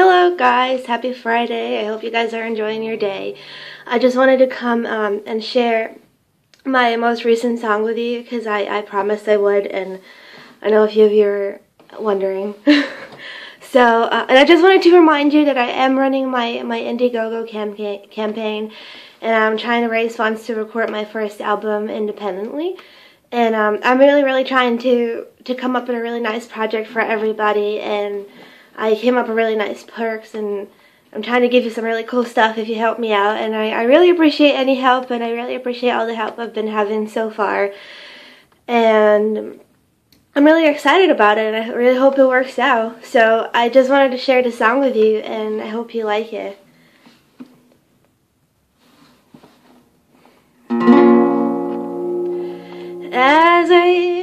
Hello guys, happy Friday. I hope you guys are enjoying your day. I just wanted to come um, and share my most recent song with you because I, I promised I would and I know a few of you are wondering. so, uh, and I just wanted to remind you that I am running my, my Indiegogo campaign, campaign and I'm trying to raise funds to record my first album independently. And um, I'm really, really trying to, to come up with a really nice project for everybody and I came up with really nice perks and I'm trying to give you some really cool stuff if you help me out. And I, I really appreciate any help and I really appreciate all the help I've been having so far. And I'm really excited about it and I really hope it works out. So I just wanted to share the song with you and I hope you like it. As I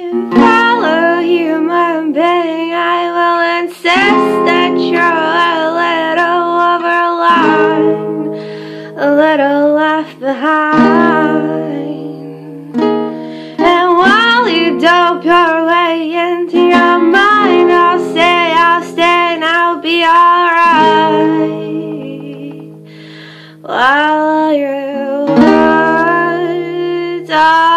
behind. And while you dope your way into your mind, I'll stay, I'll stay, and I'll be alright. While your words are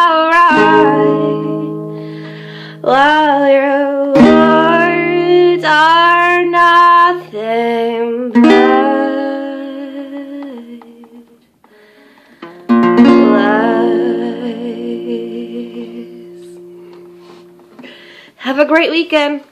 alright while your words are nothing but lies. Have a great weekend.